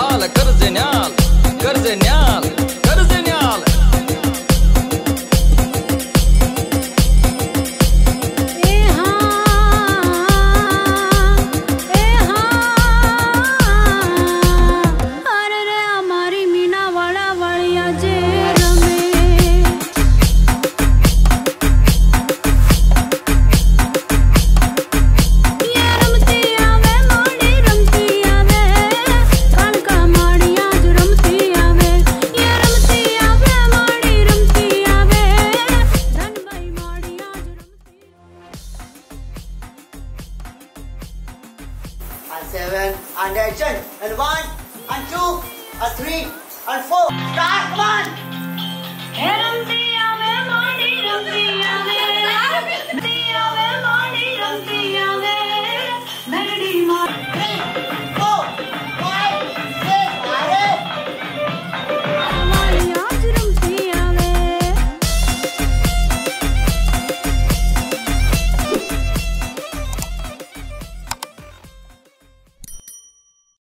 आल कर्ज न्याल कर्ज न्याल. and seven and eight ten and one and two and three and four. Start one.